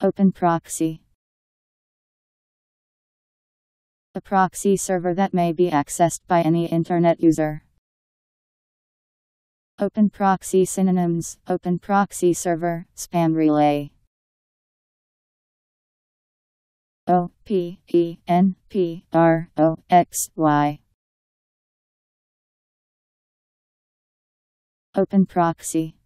Open proxy. A proxy server that may be accessed by any internet user. Open proxy synonyms Open proxy server, spam relay. O P E N P R O X Y. Open proxy.